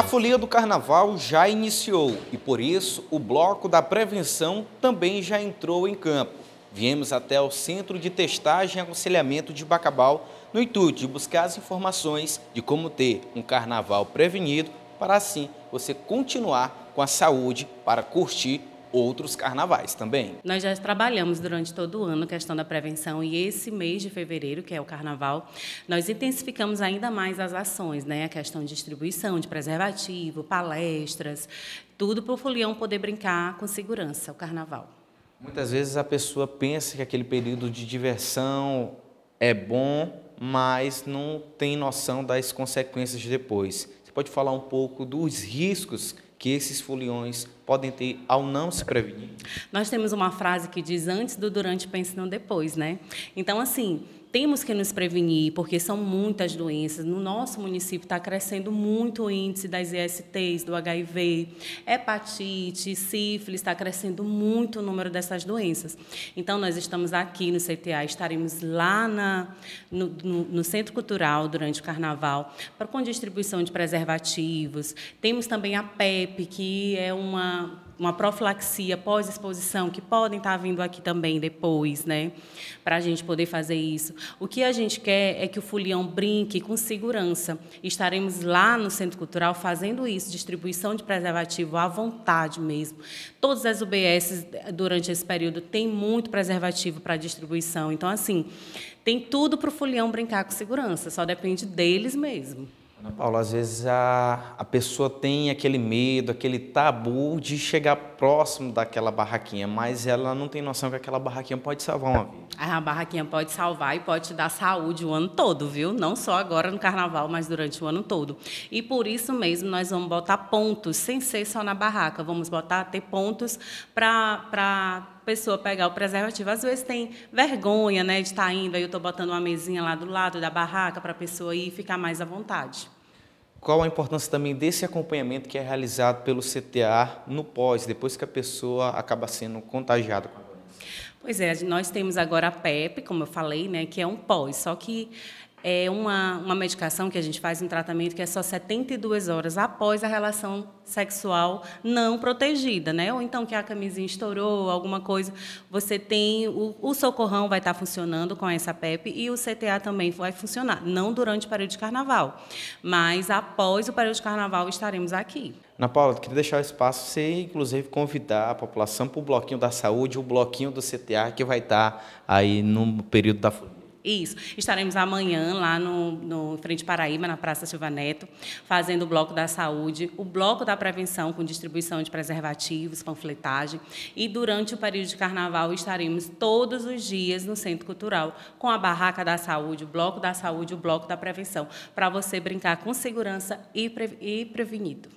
A folia do carnaval já iniciou e por isso o bloco da prevenção também já entrou em campo. Viemos até o Centro de Testagem e Aconselhamento de Bacabal no intuito de buscar as informações de como ter um carnaval prevenido para assim você continuar com a saúde para curtir outros carnavais também. Nós já trabalhamos durante todo o ano a questão da prevenção e esse mês de fevereiro, que é o carnaval, nós intensificamos ainda mais as ações, né? A questão de distribuição de preservativo, palestras, tudo para o folião poder brincar com segurança, o carnaval. Muitas vezes a pessoa pensa que aquele período de diversão é bom, mas não tem noção das consequências depois. Você pode falar um pouco dos riscos que esses foliões podem ter ao não se prevenir? Nós temos uma frase que diz antes do durante, pense no depois, né? Então, assim, temos que nos prevenir, porque são muitas doenças. No nosso município está crescendo muito o índice das ISTs, do HIV, hepatite, sífilis, está crescendo muito o número dessas doenças. Então, nós estamos aqui no CTA, estaremos lá na, no, no, no Centro Cultural durante o Carnaval, para, com distribuição de preservativos. Temos também a PEP, que é uma uma profilaxia pós-exposição, que podem estar vindo aqui também depois, né? Para a gente poder fazer isso. O que a gente quer é que o folião brinque com segurança. Estaremos lá no Centro Cultural fazendo isso, distribuição de preservativo à vontade mesmo. Todas as UBS, durante esse período, têm muito preservativo para distribuição. Então, assim, tem tudo para o folião brincar com segurança, só depende deles mesmo. Ana Paula, às vezes a, a pessoa tem aquele medo, aquele tabu de chegar próximo daquela barraquinha, mas ela não tem noção que aquela barraquinha pode salvar uma vida. A barraquinha pode salvar e pode te dar saúde o ano todo, viu? Não só agora no carnaval, mas durante o ano todo. E por isso mesmo nós vamos botar pontos, sem ser só na barraca, vamos botar, ter pontos para pessoa pegar o preservativo. Às vezes tem vergonha né, de estar tá indo, aí eu estou botando uma mesinha lá do lado da barraca para a pessoa ir e ficar mais à vontade. Qual a importância também desse acompanhamento que é realizado pelo CTA no pós, depois que a pessoa acaba sendo contagiada com a doença? Pois é, nós temos agora a PEP, como eu falei, né, que é um pós, só que é uma, uma medicação que a gente faz um tratamento que é só 72 horas após a relação sexual não protegida, né? Ou então que a camisinha estourou, alguma coisa, você tem o, o socorrão vai estar funcionando com essa PEP e o CTA também vai funcionar, não durante o período de carnaval, mas após o período de carnaval estaremos aqui. Ana Paula, queria deixar o espaço você, inclusive, convidar a população para o bloquinho da saúde, o bloquinho do CTA que vai estar aí no período da isso. Estaremos amanhã lá no, no Frente Paraíba, na Praça Silva Neto, fazendo o Bloco da Saúde, o Bloco da Prevenção com distribuição de preservativos, panfletagem. E durante o período de carnaval estaremos todos os dias no Centro Cultural com a Barraca da Saúde, o Bloco da Saúde, o Bloco da Prevenção, para você brincar com segurança e, pre, e prevenido.